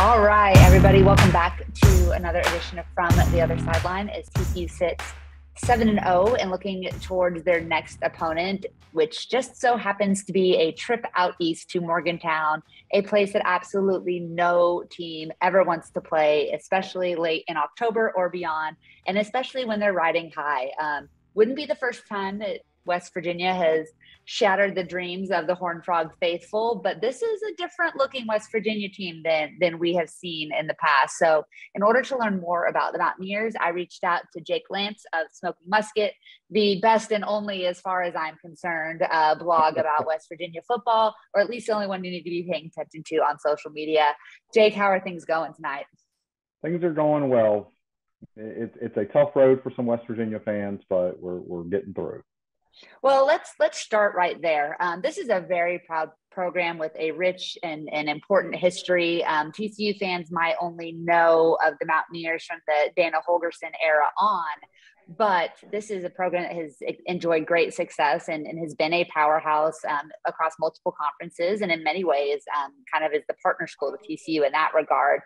All right, everybody, welcome back to another edition of From the Other Sideline as TCU sits 7 and 0 and looking towards their next opponent, which just so happens to be a trip out east to Morgantown, a place that absolutely no team ever wants to play, especially late in October or beyond, and especially when they're riding high. Um, wouldn't be the first time that West Virginia has shattered the dreams of the Horn Frog faithful, but this is a different looking West Virginia team than than we have seen in the past. So, in order to learn more about the Mountaineers, I reached out to Jake Lantz of Smoking Musket, the best and only, as far as I'm concerned, uh, blog about West Virginia football, or at least the only one you need to be paying attention to on social media. Jake, how are things going tonight? Things are going well. It's it's a tough road for some West Virginia fans, but we're we're getting through. Well, let's let's start right there. Um, this is a very proud program with a rich and, and important history. Um, TCU fans might only know of the Mountaineers from the Dana Holgorsen era on, but this is a program that has enjoyed great success and, and has been a powerhouse um, across multiple conferences and in many ways um, kind of is the partner school to TCU in that regard.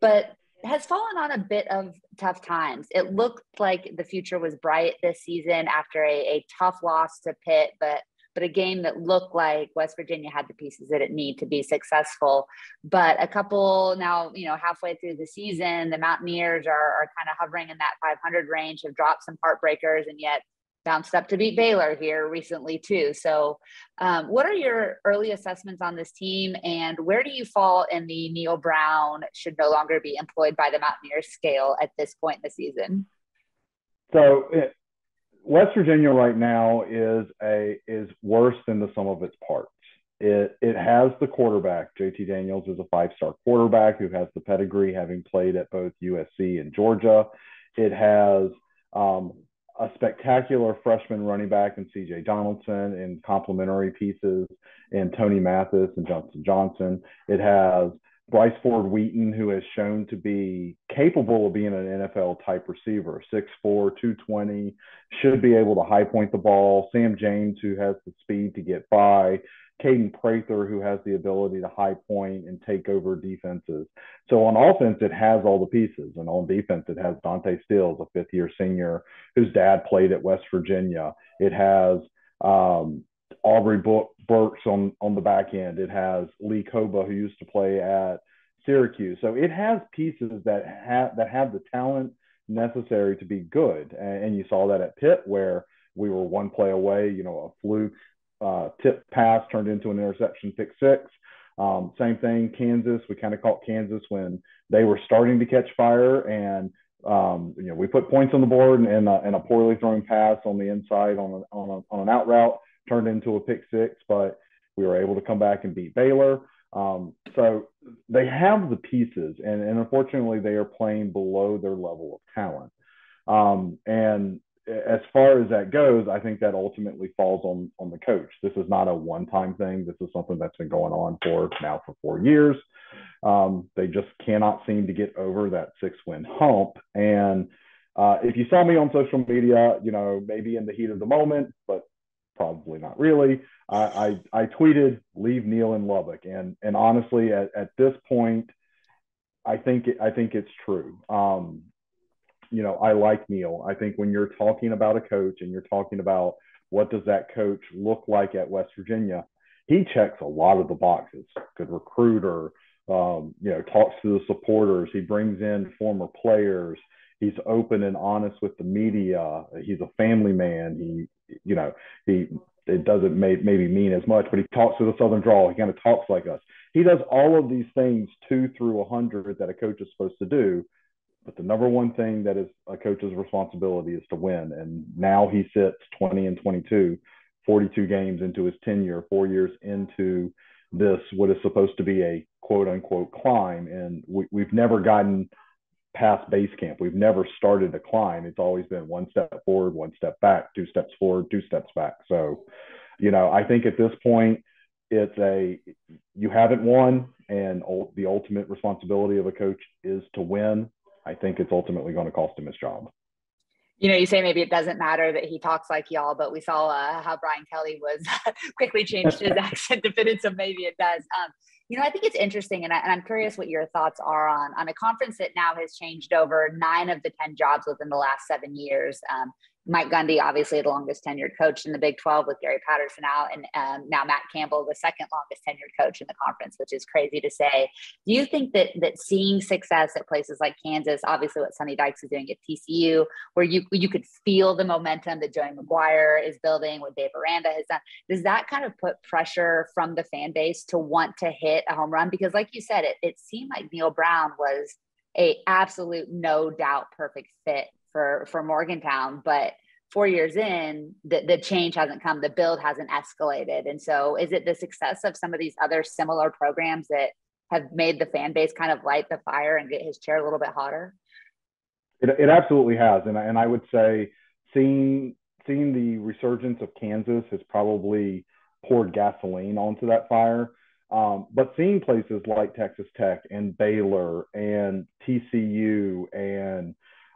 But has fallen on a bit of tough times. It looked like the future was bright this season after a, a tough loss to Pitt, but but a game that looked like West Virginia had the pieces that it need to be successful. But a couple now, you know, halfway through the season, the Mountaineers are, are kind of hovering in that 500 range, have dropped some heartbreakers, and yet bounced up to beat Baylor here recently too. So, um, what are your early assessments on this team, and where do you fall in the Neal Brown should no longer be employed by the Mountaineers scale at this point in the season? So, it, West Virginia right now is a is worse than the sum of its parts. It it has the quarterback. JT Daniels is a five star quarterback who has the pedigree, having played at both USC and Georgia. It has um, a spectacular freshman running back in CJ Donaldson and complementary pieces in Tony Mathis and Justin Johnson. It has Bryce Ford Wheaton, who has shown to be capable of being an NFL type receiver, 6'4, 220, should be able to high point the ball. Sam James, who has the speed to get by. Kaden Prather, who has the ability to high point and take over defenses. So on offense, it has all the pieces. And on defense, it has Dante Stills, a fifth year senior whose dad played at West Virginia. It has um, Aubrey Burks on, on the back end. It has Lee Kpogba, who used to play at Syracuse. So it has pieces that have that have the talent necessary to be good. And, and you saw that at Pitt, where we were one play away, you know, a fluke uh, tip pass turned into an interception, pick six. Um, same thing, Kansas. We kind of caught Kansas when they were starting to catch fire, and um, you know we put points on the board, and, and, a, and a poorly thrown pass on the inside on, a, on, a, on an out route turned into a pick six. But we were able to come back and beat Baylor. Um, so they have the pieces, and, and unfortunately, they are playing below their level of talent. Um, and as far as that goes, I think that ultimately falls on on the coach. This is not a one time thing. This is something that's been going on for now for four years. Um, they just cannot seem to get over that six win hump. And uh, if you saw me on social media, you know maybe in the heat of the moment, but probably not really. I I, I tweeted leave Neal in Lubbock, and and honestly, at, at this point, I think I think it's true. Um, you know, I like Neal. I think when you're talking about a coach and you're talking about what does that coach look like at West Virginia, he checks a lot of the boxes. Good recruiter, um, you know, talks to the supporters. He brings in former players. He's open and honest with the media. He's a family man. He, you know, he it doesn't may, maybe mean as much, but he talks to the southern drawl. He kind of talks like us. He does all of these things two through a hundred that a coach is supposed to do but the number one thing that is a coach's responsibility is to win. And now he sits 20 and 22, 42 games into his tenure, four years into this, what is supposed to be a quote unquote climb. And we, we've never gotten past base camp. We've never started a climb. It's always been one step forward, one step back, two steps forward, two steps back. So, you know, I think at this point, it's a you haven't won, and the ultimate responsibility of a coach is to win. I think it's ultimately going to cost him his job. You know, you say maybe it doesn't matter that he talks like y'all, but we saw uh, how Brian Kelly was quickly changed his accent to fit in, so maybe it does. Um, You know, I think it's interesting, and, I, am curious what your thoughts are on on a conference that now has changed over nine of the ten jobs within the last seven years. Um, Mike Gundy, obviously the longest tenured coach in the Big 12 with Gary Patterson out, and um, now Matt Campbell, the second longest tenured coach in the conference, which is crazy to say. Do you think that that seeing success at places like Kansas, obviously what Sonny Dykes is doing at TCU, where you you could feel the momentum that Joey McGuire is building, what Dave Aranda has done, does that kind of put pressure from the fan base to want to hit a home run? Because like you said, it, it seemed like Neal Brown was a absolute no doubt perfect fit for for Morgantown, but four years in, the, the change hasn't come, the build hasn't escalated. And so is it the success of some of these other similar programs that have made the fan base kind of light the fire and get his chair a little bit hotter? It, it absolutely has. And, and I would say seeing seeing the resurgence of Kansas has probably poured gasoline onto that fire. Um, but seeing places like Texas Tech and Baylor and TCU and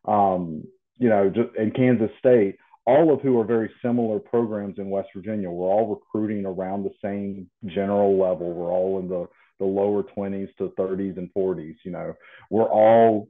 um, you know, and Kansas State, all of who are very similar programs in West Virginia. We're all recruiting around the same general level. We're all in the, the lower 20s to 30s and 40s. You know, we're all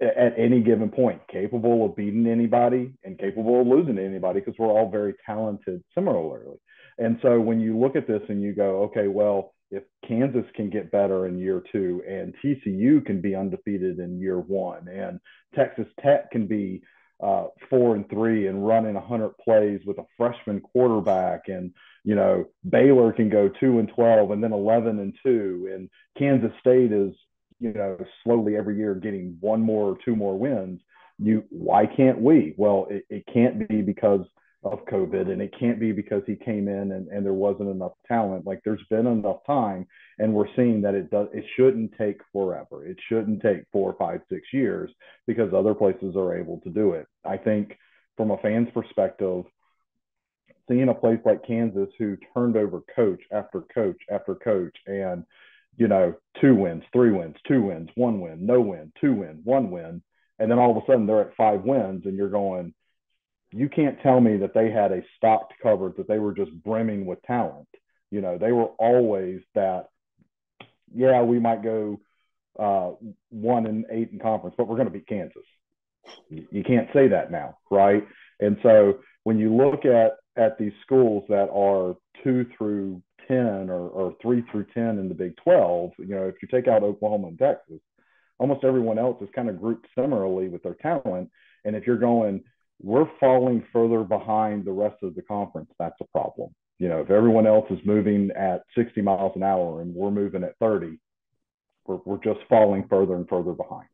at any given point capable of beating anybody and capable of losing to anybody because we're all very talented similarly. And so when you look at this and you go, okay, well, if Kansas can get better in year two and TCU can be undefeated in year one and Texas Tech can be uh, four and three and running 100 plays with a freshman quarterback and you know baylor can go two and 12 and then 11 and two and kansas state is you know slowly every year getting one more or two more wins. You why can't we? Well it, it can't be because of COVID. And it can't be because he came in and, and there wasn't enough talent. Like there's been enough time and we're seeing that it does it shouldn't take forever. It shouldn't take four, five, six years because other places are able to do it. I think from a fan's perspective, seeing a place like Kansas who turned over coach after coach after coach and you know, two wins, three wins, two wins, one win, no win, two win, one win. And then all of a sudden they're at five wins and you're going, you can't tell me that they had a stocked cupboard that they were just brimming with talent. You know, they were always that. Yeah, we might go uh, one and eight in conference, but we're going to beat Kansas. You can't say that now, right? And so when you look at at these schools that are two through ten or, or three through ten in the Big Twelve, you know, if you take out Oklahoma and Texas, almost everyone else is kind of grouped similarly with their talent. And if you're going we're falling further behind the rest of the conference. That's a problem. You know, if everyone else is moving at 60 miles an hour and we're moving at 30, we're, we're just falling further and further behind.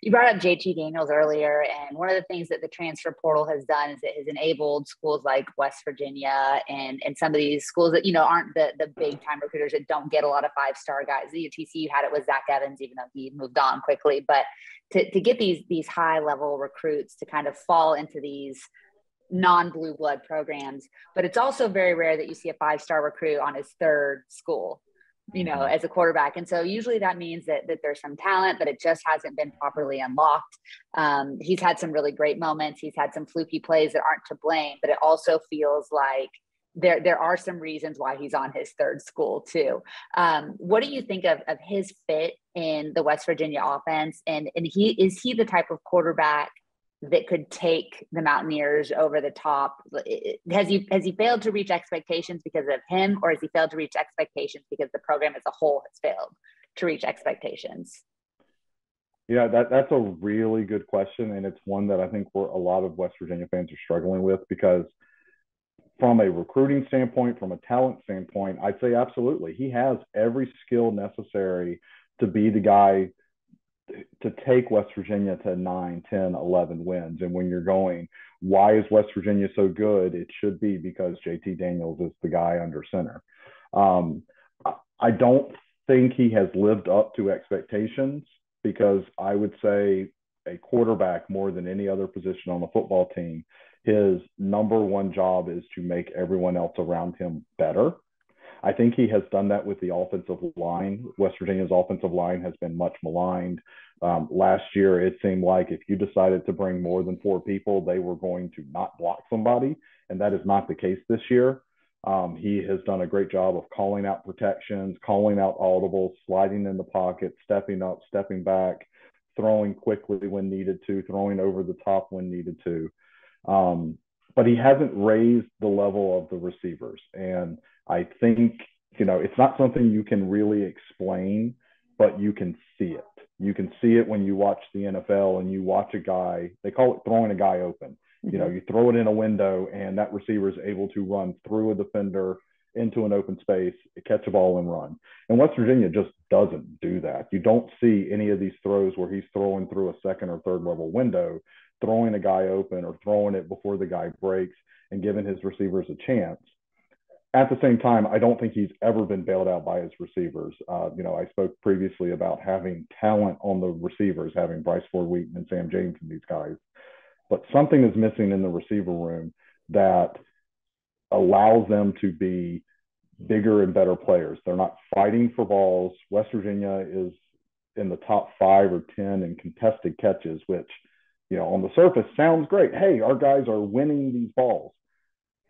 You brought up JT Daniels earlier, and one of the things that the transfer portal has done is it has enabled schools like West Virginia and, and some of these schools that you know aren't the, the big time recruiters that don't get a lot of five star guys. The TCU had it with Zach Evans, even though he moved on quickly. But to, to get these these high level recruits to kind of fall into these non blue blood programs, but it's also very rare that you see a five star recruit on his third school you know, as a quarterback. And so usually that means that, that there's some talent, but it just hasn't been properly unlocked. Um, he's had some really great moments. He's had some fluky plays that aren't to blame, but it also feels like there there are some reasons why he's on his third school too. Um, what do you think of, of his fit in the West Virginia offense? And and he is he the type of quarterback that could take the Mountaineers over the top? Has he has he failed to reach expectations because of him, or has he failed to reach expectations because the program as a whole has failed to reach expectations? Yeah, that that's a really good question, and it's one that I think we're, a lot of West Virginia fans are struggling with because from a recruiting standpoint, from a talent standpoint, I'd say absolutely. He has every skill necessary to be the guy to take West Virginia to 9, 10, 11 wins. And when you're going, why is West Virginia so good? It should be because JT Daniels is the guy under center. Um, I don't think he has lived up to expectations because I would say a quarterback more than any other position on the football team his number one job is to make everyone else around him better. I think he has done that with the offensive line. West Virginia's offensive line has been much maligned. Um, last year, it seemed like if you decided to bring more than four people, they were going to not block somebody, and that is not the case this year. Um, he has done a great job of calling out protections, calling out audibles, sliding in the pocket, stepping up, stepping back, throwing quickly when needed to, throwing over the top when needed to. Um, but he hasn't raised the level of the receivers. And I think, you know, it's not something you can really explain, but you can see it. You can see it when you watch the NFL and you watch a guy, they call it throwing a guy open. Mm-hmm. You know, mm-hmm. you throw it in a window and that receiver is able to run through a defender into an open space, catch a ball and run. And West Virginia just doesn't do that. You don't see any of these throws where he's throwing through a second or third level window, throwing a guy open or throwing it before the guy breaks and giving his receivers a chance. At the same time, I don't think he's ever been bailed out by his receivers. Uh, you know, I spoke previously about having talent on the receivers, having Bryce Ford Wheaton and Sam James and these guys but something is missing in the receiver room that allows them to be bigger and better players. They're not fighting for balls. West Virginia is in the top five or 10 in contested catches, which, you know, on the surface sounds great. Hey, our guys are winning these balls.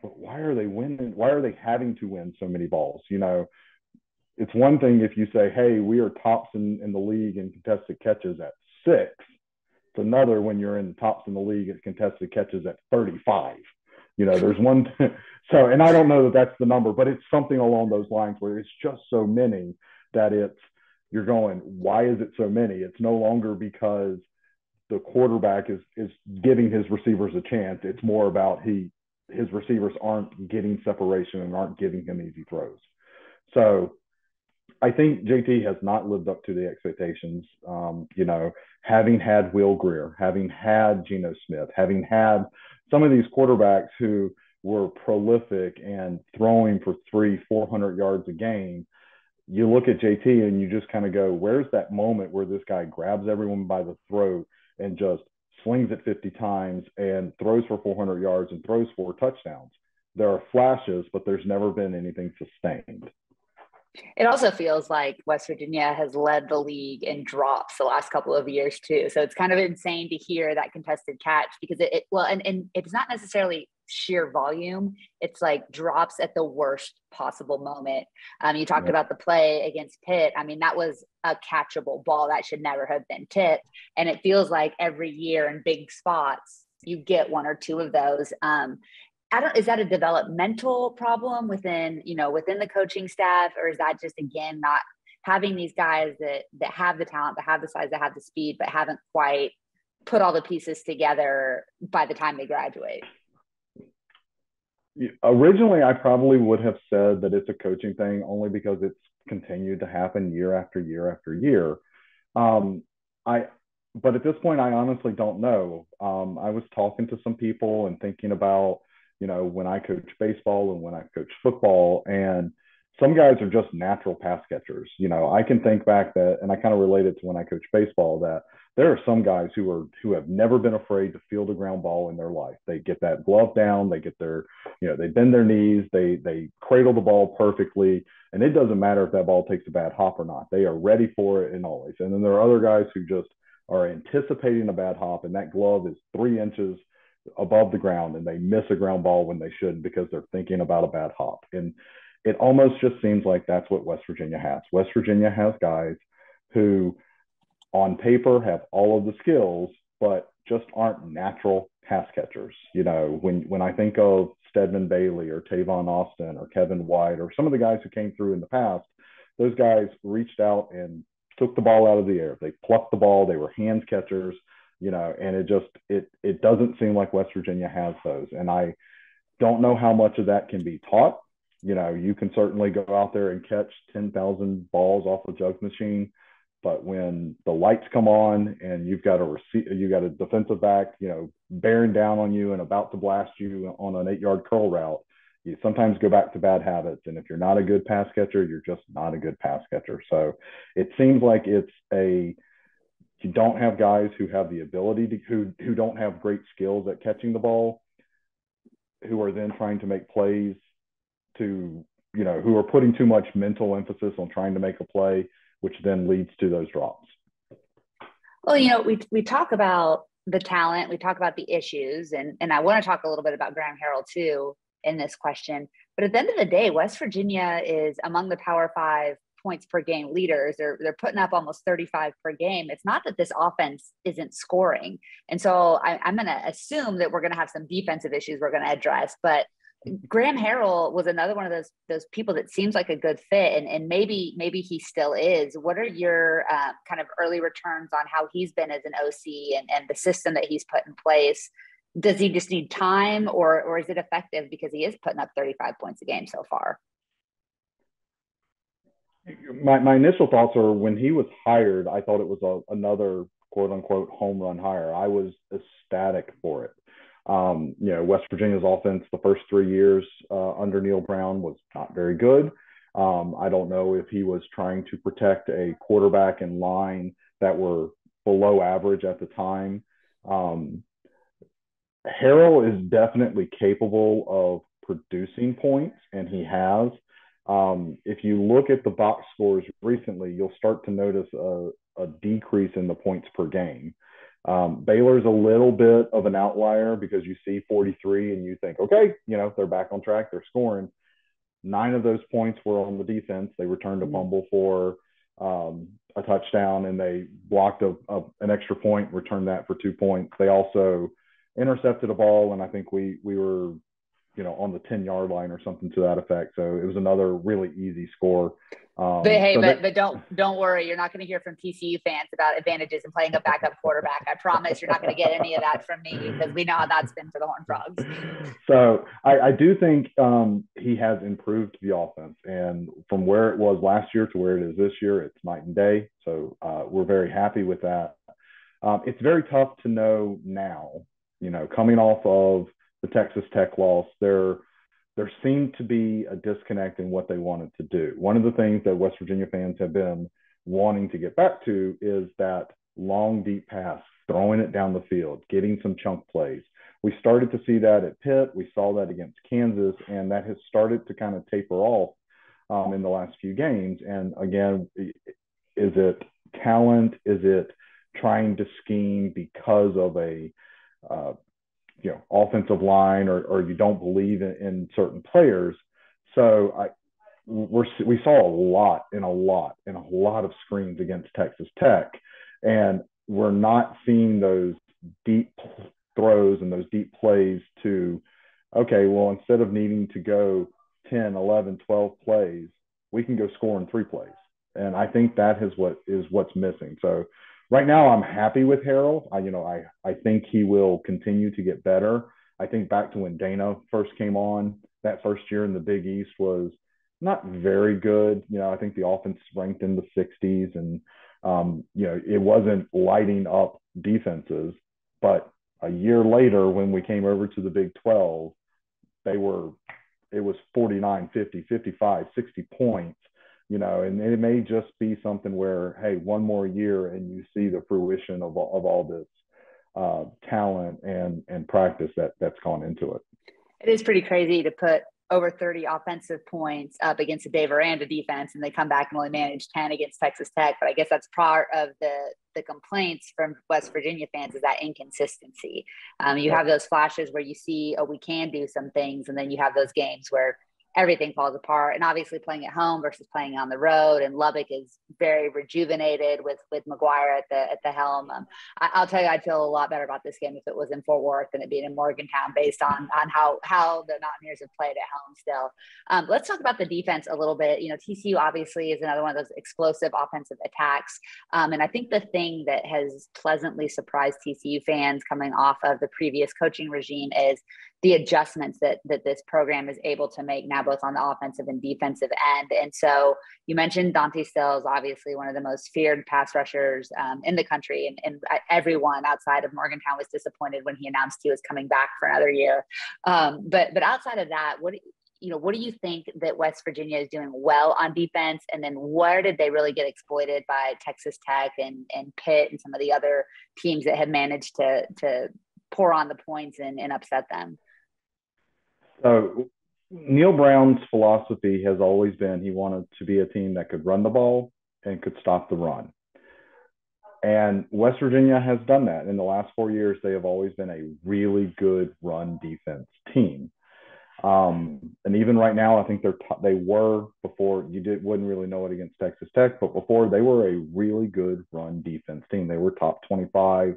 But why are they winning? Why are they having to win so many balls? You know, it's one thing if you say, hey, we are tops in, in the league in contested catches at six It's another when you're in the tops in the league at contested catches at 35. You know, there's one. so, and I don't know that that's the number, but it's something along those lines where it's just so many that it's, you're going, why is it so many? It's no longer because the quarterback is is giving his receivers a chance. It's more about he his receivers aren't getting separation and aren't giving him easy throws. So I think JT has not lived up to the expectations. Um, you know, having had Will Grier, having had Geno Smith, having had some of these quarterbacks who were prolific and throwing for three, 400 yards a game, you look at JT and you just kind of go, where's that moment where this guy grabs everyone by the throat and just slings it 50 times and throws for 400 yards and throws four touchdowns? There are flashes, but there's never been anything sustained. It also feels like West Virginia has led the league in drops the last couple of years too. So it's kind of insane to hear that contested catch because it, it well, and, and it's not necessarily sheer volume. It's like drops at the worst possible moment. Um, you talked yeah. about the play against Pitt. I mean, that was a catchable ball that should never have been tipped. And it feels like every year in big spots, you get one or two of those. Um, I don't, is that a developmental problem within, you know, within the coaching staff, or is that just again not having these guys that that have the talent, that have the size, that have the speed, but haven't quite put all the pieces together by the time they graduate? Originally, I probably would have said that it's a coaching thing only because it's continued to happen year after year after year. Um, I, but at this point, I honestly don't know. Um, I was talking to some people and thinking about you know, when I coach baseball and when I coach football. And some guys are just natural pass catchers. You know, I can think back that, and I kind of relate it to when I coach baseball that there are some guys who are who have never been afraid to field a ground ball in their life. They get that glove down, they get their, you know, they bend their knees, they they cradle the ball perfectly, and it doesn't matter if that ball takes a bad hop or not. They are ready for it and always. And then there are other guys who just are anticipating a bad hop, and that glove is three inches above the ground and they miss a ground ball when they should because they're thinking about a bad hop. And it almost just seems like that's what West Virginia has. West Virginia has guys who, on paper, have all of the skills, but just aren't natural pass catchers. You know, when when I think of Stedman Bailey or Tavon Austin or Kevin White or some of the guys who came through in the past, those guys reached out and took the ball out of the air. They plucked the ball. They were hands catchers you know, and it just it it doesn't seem like West Virginia has those. And I don't know how much of that can be taught. You know, you can certainly go out there and catch 10,000 balls off a jug machine, but when the lights come on and you've got a receipt, you got a defensive back, you know, bearing down on you and about to blast you on an eight yard curl route, you sometimes go back to bad habits. And if you're not a good pass catcher, you're just not a good pass catcher. So it seems like it's a you don't have guys who have the ability to who who don't have great skills at catching the ball, who are then trying to make plays to you know who are putting too much mental emphasis on trying to make a play, which then leads to those drops. Well, you know, we we talk about the talent, we talk about the issues, and and I want to talk a little bit about Graham Harrell too in this question. But at the end of the day, West Virginia is among the Power Five points per game leaders. They're they're putting up almost 35 per game. It's not that this offense isn't scoring. And so I, I'm going to assume that we're going to have some defensive issues we're going to address. But Graham Harrell was another one of those those people that seems like a good fit, and and maybe maybe he still is. What are your uh, kind of early returns on how he's been as an OC and and the system that he's put in place? Does he just need time, or or is it effective because he is putting up 35 points a game so far? My my initial thoughts are when he was hired, I thought it was a, another quote unquote home run hire. I was ecstatic for it. Um, you know, West Virginia's offense the first three years uh, under Neal Brown was not very good. Um, I don't know if he was trying to protect a quarterback in line that were below average at the time. Um, Harrell is definitely capable of producing points, and he has. Um, if you look at the box scores recently, you'll start to notice a, a decrease in the points per game. Um, Baylor's a little bit of an outlier because you see 43 and you think, okay, you know, they're back on track, they're scoring. Nine of those points were on the defense. They returned a mm-hmm. fumble for um, a touchdown and they blocked a, a, an extra point, returned that for two points. They also intercepted a ball, and I think we we were you know, on the 10 yard line or something to that effect. So it was another really easy score. Um, but hey, so but, that, but don't don't worry, you're not going to hear from TCU fans about advantages in playing a backup quarterback. I promise you're not going to get any of that from me because we know how that's been for the Horn Frogs. So I, I do think um, he has improved the offense, and from where it was last year to where it is this year, it's night and day. So uh, we're very happy with that. Um, it's very tough to know now. You know, coming off of the Texas Tech loss, there there seemed to be a disconnect in what they wanted to do. One of the things that West Virginia fans have been wanting to get back to is that long deep pass, throwing it down the field, getting some chunk plays. We started to see that at Pitt. We saw that against Kansas, and that has started to kind of taper off um, in the last few games. And again, is it talent? Is it trying to scheme because of a uh, you know offensive line or, or you don't believe in, in certain players. So I we're, we saw a lot and a lot and a lot of screens against Texas Tech, and we're not seeing those deep throws and those deep plays to okay well instead of needing to go 10 11 12 plays we can go score in three plays. And i think that is what is what's missing. So right now I'm happy with Harrell. I, you know, I, I think he will continue to get better. I think back to when Dana first came on, that first year in the Big East was not very good. You know, I think the offense ranked in the 60s and, um, you know, it wasn't lighting up defenses. But a year later, when we came over to the Big 12, they were, it was 49, 50, 55, 60 points you know, and it may just be something where, hey, one more year and you see the fruition of, of all this uh, talent and, and practice that that's gone into it. It is pretty crazy to put over 30 offensive points up against a Dave Aranda defense and they come back and only manage 10 against Texas Tech. But I guess that's part of the the complaints from West Virginia fans is that inconsistency. Um, you have those flashes where you see, oh, we can do some things, and then you have those games where everything falls apart. And obviously playing at home versus playing on the road. And Lubbock is very rejuvenated with with McGuire at the at the helm. Um, I, will tell you, I'd feel a lot better about this game if it was in Fort Worth than it being in Morgantown, based on on how how the Mountaineers have played at home. Still, um, let's talk about the defense a little bit. You know, TCU obviously is another one of those explosive offensive attacks, um, and I think the thing that has pleasantly surprised TCU fans coming off of the previous coaching regime is the adjustments that that this program is able to make now both on the offensive and defensive end. And so you mentioned dante stills obviously one of the most feared pass rushers um, in the country. And, and, everyone outside of morgantown was disappointed when he announced he was coming back for another year. Um, but but outside of that what you know what do you think that west virginia is doing well on defense? And then where did they really get exploited by texas tech and and pitt and some of the other teams that had managed to to pour on the points and, and upset them so Neal Brown's philosophy has always been he wanted to be a team that could run the ball and could stop the run. And West Virginia has done that. In the last four years, they have always been a really good run defense team. Um, and even right now, I think they're t- they were before you did wouldn't really know it against Texas Tech, but before they were a really good run defense team. They were top 25,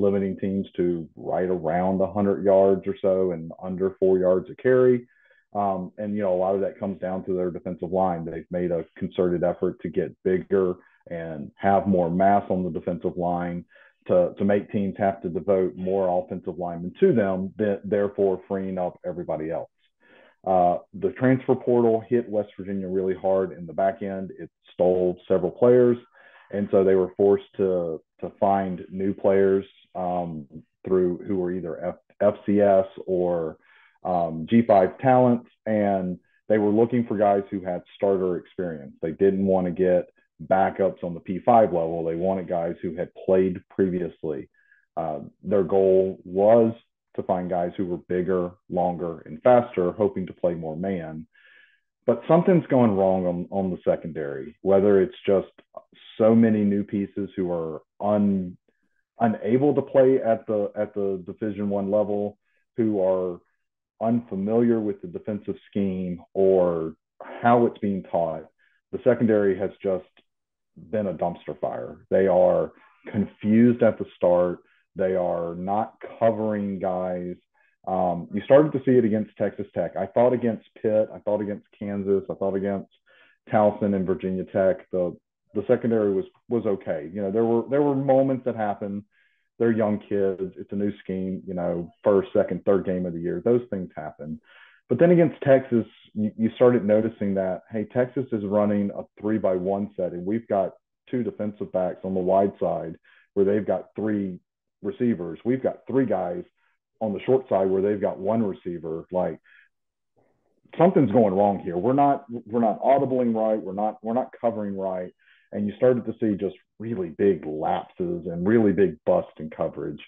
limiting teams to right around 100 yards or so and under four yards a carry. Um, and you know a lot of that comes down to their defensive line. They've made a concerted effort to get bigger and have more mass on the defensive line to, to make teams have to devote more offensive linemen to them, therefore freeing up everybody else. Uh, the transfer portal hit West Virginia really hard in the back end. It stole several players, and so they were forced to to find new players um, through who were either F, FCS or um, G5 talents, and they were looking for guys who had starter experience. They didn't want to get backups on the P5 level. They wanted guys who had played previously. Uh, their goal was to find guys who were bigger, longer, and faster, hoping to play more man. But something's going wrong on, on the secondary, whether it's just so many new pieces who are un, unable to play at the at the division one level, who are unfamiliar with the defensive scheme or how it's being taught. The secondary has just been a dumpster fire. They are confused at the start. They are not covering guys. Um, you started to see it against Texas Tech. I thought against Pitt. I thought against Kansas. I thought against Towson and Virginia Tech. The the secondary was was okay. You know, there were there were moments that happened. They're young kids. It's a new scheme. You know, first, second, third game of the year. Those things happen. But then against Texas, you, you started noticing that hey, Texas is running a three by one set, and we've got two defensive backs on the wide side where they've got three receivers. We've got three guys on the short side where they've got one receiver. Like something's going wrong here. We're not we're not audibling right. We're not we're not covering right. And you started to see just really big lapses and really big bust in coverage.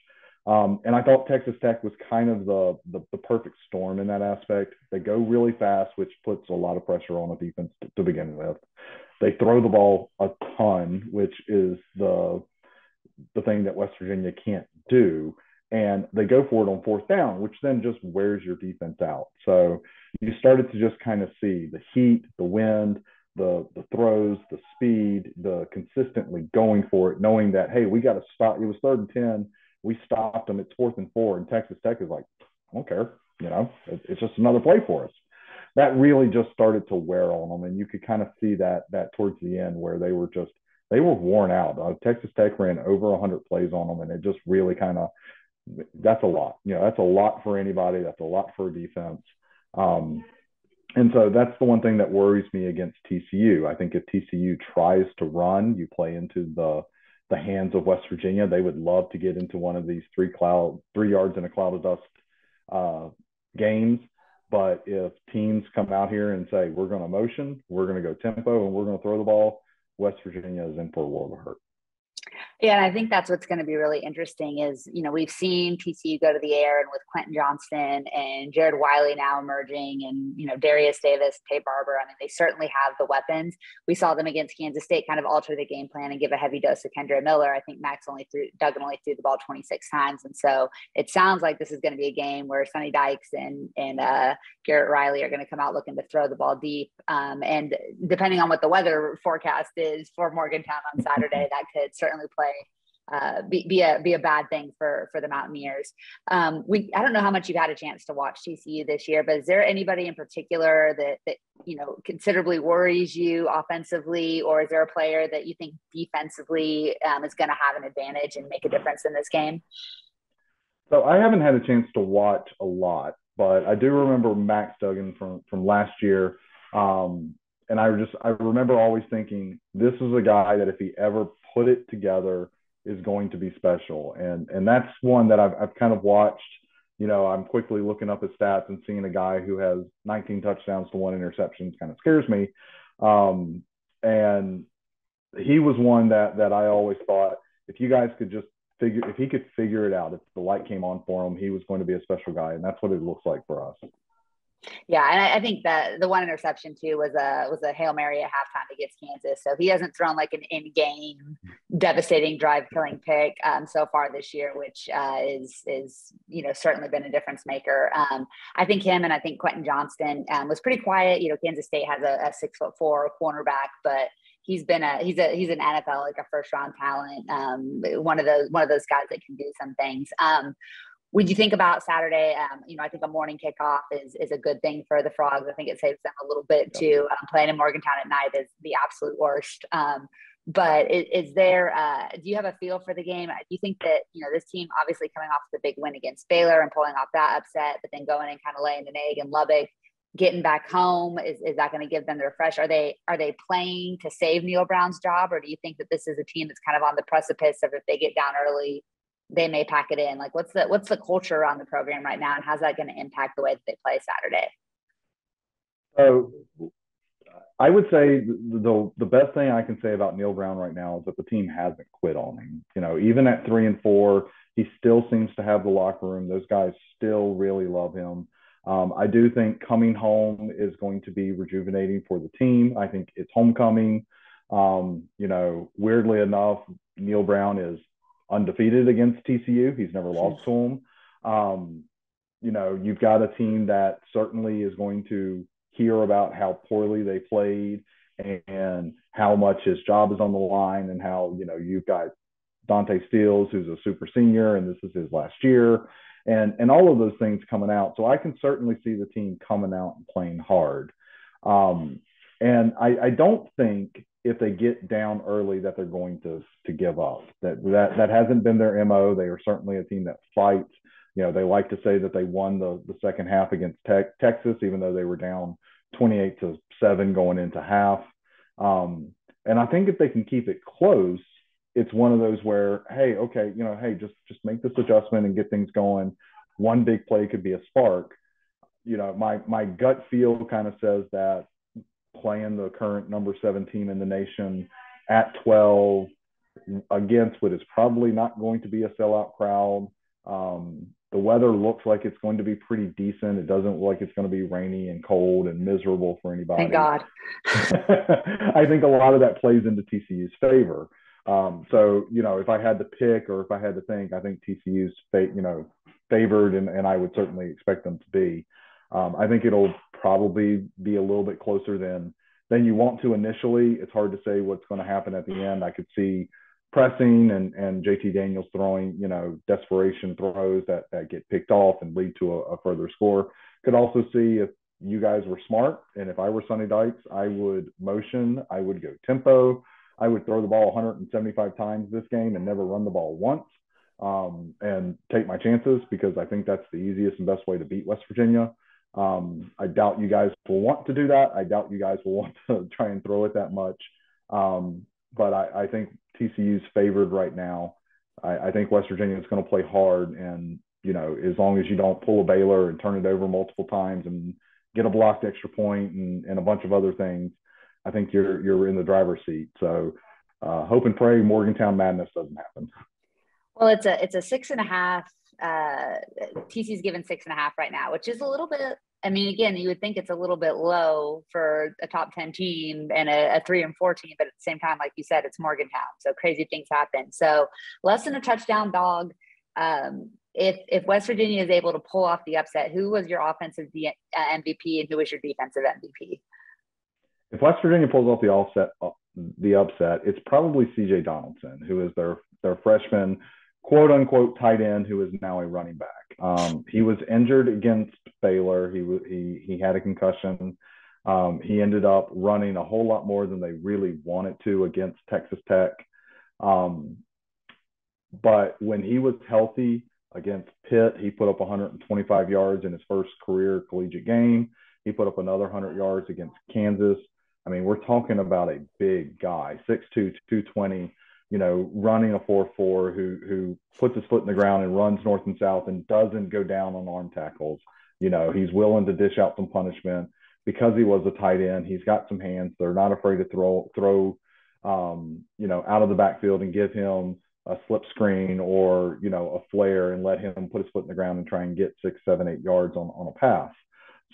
Um, and I thought Texas Tech was kind of the, the, the perfect storm in that aspect. They go really fast, which puts a lot of pressure on the defense to, to begin with. They throw the ball a ton, which is the the thing that West Virginia can't do. And they go for it on fourth down, which then just wears your defense out. So you started to just kind of see the heat, the wind, the the throws, the speed, the consistently going for it, knowing that hey, we got to stop. It was third and ten, we stopped them. It's fourth and four, and Texas Tech is like, I don't care, you know, it's just another play for us. That really just started to wear on them, and you could kind of see that that towards the end where they were just they were worn out. Uh, Texas Tech ran over 100 plays on them, and it just really kind of that's a lot. You know, that's a lot for anybody. That's a lot for a defense. Um, and so that's the one thing that worries me against TCU. I think if TCU tries to run, you play into the the hands of West Virginia. They would love to get into one of these three cloud three yards in a cloud of dust uh, games. But if teams come out here and say we're going to motion, we're going to go tempo, and we're going to throw the ball, West Virginia is in for a world of hurt. Yeah, and I think that's what's going to be really interesting is, you know, we've seen TCU go to the air and with Quentin Johnston and Jared Wiley now emerging and, you know, Darius Davis, Taye Barber. I mean, they certainly have the weapons. We saw them against Kansas State kind of alter the game plan and give a heavy dose to Kendre Miller. I think Max only threw, Duggan only threw the ball 26 times. And so it sounds like this is going to be a game where Sonny Dykes and, and uh, Garrett Riley are going to come out looking to throw the ball deep. Um, and depending on what the weather forecast is for Morgantown on Saturday, that could certainly play uh, be, be a be a bad thing for for the Mountaineers. Um, we I don't know how much you've had a chance to watch TCU this year, but is there anybody in particular that that you know considerably worries you offensively, or is there a player that you think defensively um, is going to have an advantage and make a difference in this game? So I haven't had a chance to watch a lot, but I do remember Max Duggan from from last year. Um, and I just I remember always thinking this is a guy that if he ever put it together is going to be special. And and that's one that I've I've kind of watched. You know, I'm quickly looking up his stats and seeing a guy who has 19 touchdowns to one interception kind of scares me. Um, and he was one that that I always thought if you guys could just figure if he could figure it out, if the light came on for him, he was going to be a special guy, and that's what it looks like for us. Yeah, and I, I, think that the one interception too was a was a hail mary at halftime against Kansas. So he hasn't thrown like an in game devastating drive killing pick um, so far this year, which uh, is is you know certainly been a difference maker. Um, I think him and I think Quentin Johnston um, was pretty quiet. You know, Kansas State has a, a six foot four cornerback, but he's been a he's a he's an NFL like a first round talent. Um, one of those one of those guys that can do some things. Um, would you think about Saturday? Um, you know, I think a morning kickoff is is a good thing for the Frogs. I think it saves them a little bit too. Um, playing in Morgantown at night is the absolute worst. Um, but is, is there? Uh, do you have a feel for the game? Do you think that you know this team, obviously coming off the big win against Baylor and pulling off that upset, but then going and kind of laying an egg in Lubbock, getting back home, is, is that going to give them the refresh? Are they are they playing to save Neal Brown's job, or do you think that this is a team that's kind of on the precipice of if they get down early, they may pack it in. Like what's the what's the culture around the program right now and how's that going to impact the way that they play saturday? So i would say the the best thing i can say about Neal brown right now is that the team hasn't quit on him. You know even at three and four he still seems to have the locker room. Those guys still really love him. Um, i do think coming home is going to be rejuvenating for the team. I think it's homecoming. Um, you know weirdly enough Neal brown is undefeated against TCU. He's never lost to them. Um, you know, you've got a team that certainly is going to hear about how poorly they played and how much his job is on the line and how, you know, you've got Dante Stills, who's a super senior, and this is his last year, and and all of those things coming out. So I can certainly see the team coming out and playing hard. Um, and I, I don't think if they get down early that they're going to to give up. That that that hasn't been their mo. They are certainly a team that fights. You know, they like to say that they won the the second half against te- Texas, even though they were down 28 to seven going into half. Um, and I think if they can keep it close, it's one of those where, hey, okay, you know, hey, just just make this adjustment and get things going. One big play could be a spark. You know, my my gut feel kind of says that playing the current number seven team in the nation at 12 against what is probably not going to be a sellout crowd. Um, the weather looks like it's going to be pretty decent. It doesn't look like it's going to be rainy and cold and miserable for anybody. Thank God. I think a lot of that plays into TCU's favor. Um, so, you know, if I had to pick or if I had to think, I think TCU's, fa- you know, favored and, and I would certainly expect them to be. Um, I think it'll probably be a little bit closer than than you want to initially. It's hard to say what's going to happen at the end. I could see pressing and and JT Daniels throwing, you know, desperation throws that that get picked off and lead to a, a further score. Could also see if you guys were smart and if I were Sonny Dykes, I would motion, I would go tempo, I would throw the ball 175 times this game and never run the ball once. Um, and take my chances because I think that's the easiest and best way to beat West Virginia. Um, I doubt you guys will want to do that. I doubt you guys will want to try and throw it that much. Um, but I, I, think TCU's favored right now. I, I think West Virginia is going to play hard, and you know, as long as you don't pull a Baylor and turn it over multiple times and get a blocked extra point and, and a bunch of other things, I think you're you're in the driver's seat. So uh, hope and pray Morgantown madness doesn't happen. Well, it's a it's a six and a half uh, TC's given six and a half right now, which is a little bit. I mean, again, you would think it's a little bit low for a top 10 team and a, a, three and four team, but at the same time, like you said, it's Morgantown. So crazy things happen. So less than a touchdown dog. Um, if, if West Virginia is able to pull off the upset, who was your offensive D, uh, MVP and who was your defensive MVP? If West Virginia pulls off the offset, uh, the upset, it's probably CJ Donaldson, who is their, their freshman quote unquote tight end who is now a running back. Um, he was injured against Baylor. He he he had a concussion. Um, he ended up running a whole lot more than they really wanted to against Texas Tech. Um, but when he was healthy against Pitt, he put up 125 yards in his first career collegiate game. He put up another 100 yards against Kansas. I mean, we're talking about a big guy, 6'2, 220 you know, running a 4 4 who, who puts his foot in the ground and runs north and south and doesn't go down on arm tackles. You know, he's willing to dish out some punishment because he was a tight end. He's got some hands. They're not afraid to throw, throw, um, you know, out of the backfield and give him a slip screen or, you know, a flare and let him put his foot in the ground and try and get six, seven, eight yards on, on a pass.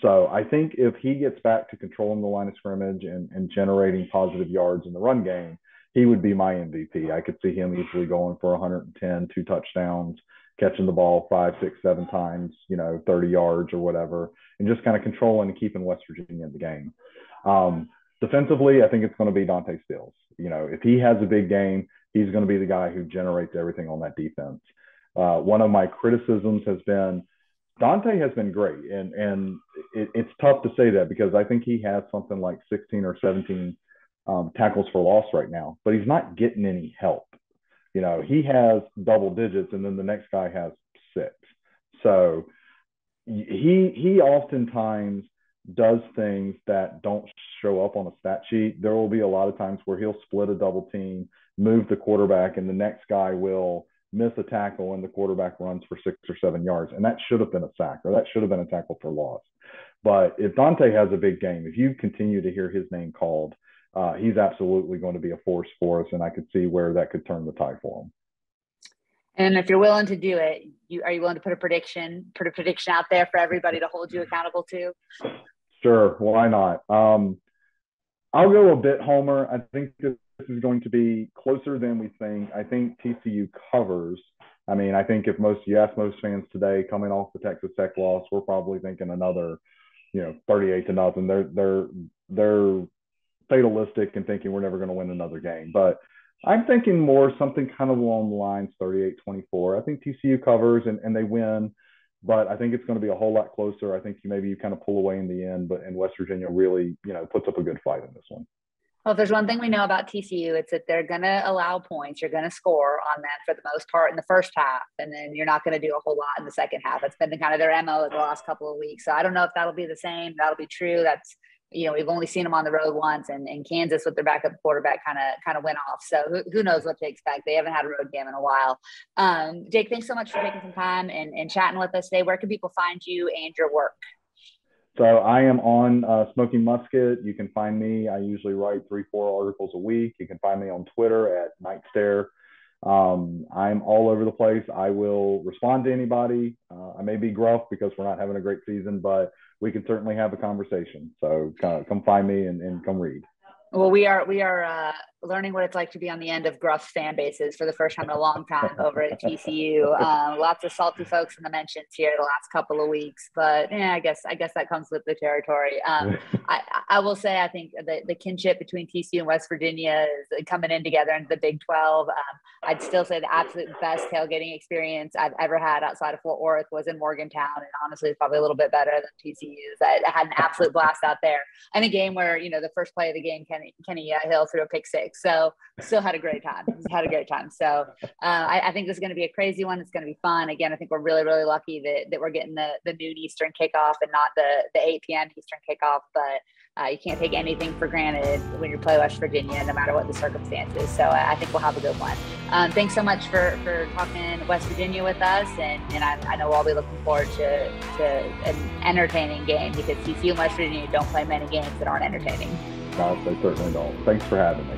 So I think if he gets back to controlling the line of scrimmage and, and generating positive yards in the run game, he would be my MVP. I could see him easily going for 110, two touchdowns, catching the ball five, six, seven times, you know, 30 yards or whatever, and just kind of controlling and keeping West Virginia in the game. Um, defensively, I think it's going to be Dante Stills. You know, if he has a big game, he's going to be the guy who generates everything on that defense. Uh, one of my criticisms has been Dante has been great, and and it, it's tough to say that because I think he has something like 16 or 17 um, tackles for loss right now, but he's not getting any help. You know, he has double digits, and then the next guy has six. So he he oftentimes does things that don't show up on a stat sheet. There will be a lot of times where he'll split a double team, move the quarterback, and the next guy will miss a tackle and the quarterback runs for six or seven yards. And that should have been a sack or that should have been a tackle for loss. But if Dante has a big game, if you continue to hear his name called, uh, he's absolutely going to be a force for us. And I could see where that could turn the tide for him. And if you're willing to do it, you are you willing to put a prediction, put a prediction out there for everybody to hold you accountable to? Sure, why not? Um, I'll go a bit homer. I think this is going to be closer than we think. I think TCU covers. I mean, I think if most you ask most fans today coming off the Texas Tech loss, we're probably thinking another, you know, 38 to nothing. They're they're they're fatalistic and thinking we're never going to win another game. But I'm thinking more something kind of along the lines 38 24. I think TCU covers and, and they win, but I think it's going to be a whole lot closer. I think you maybe you kind of pull away in the end, but and West Virginia really, you know, puts up a good fight in this one. Well, if there's one thing we know about TCU, it's that they're going to allow points. You're going to score on them for the most part in the first half, and then you're not going to do a whole lot in the second half. That's been the kind of their mo the last couple of weeks. So I don't know if that'll be the same. That'll be true. That's you know, we've only seen them on the road once, and, and Kansas with their backup quarterback kind of kind of went off. So who, who knows what to expect? They haven't had a road game in a while. Um, Jake, thanks so much for taking some time and, and chatting with us today. Where can people find you and your work? So I am on uh, Smoking Musket. You can find me. I usually write three, four articles a week. You can find me on Twitter at Night Stare. Um, I'm all over the place. I will respond to anybody. Uh, I may be gruff because we're not having a great season, but we can certainly have a conversation. So uh, come find me and, and come read. Well, we are we are uh, learning what it's like to be on the end of Gruff fan bases for the first time in a long time over at TCU. Uh, lots of salty folks in the mentions here the last couple of weeks, but yeah, I guess I guess that comes with the territory. Um, I, I will say I think the, the kinship between TCU and West Virginia is coming in together into the Big Twelve. Um, I'd still say the absolute best tailgating experience I've ever had outside of Fort Worth was in Morgantown, and honestly, it's probably a little bit better than TCU's. I, I had an absolute blast out there, and a game where you know the first play of the game, Kenny Kenny uh, Hill threw a pick six so still had a great time. had a great time. So uh, I, I, think this is going to be a crazy one. It's going to be fun. Again, I think we're really, really lucky that, that we're getting the, the noon Eastern kickoff and not the, the 8 p.m. Eastern kickoff. But uh, you can't take anything for granted when you play West Virginia, no matter what the circumstances. So I, I think we'll have a good one. Um, thanks so much for, for talking West Virginia with us. And, and I, I know I'll be looking forward to, to an entertaining game because TCU and West Virginia don't play many games that aren't entertaining. No, they certainly don't. Thanks for having me.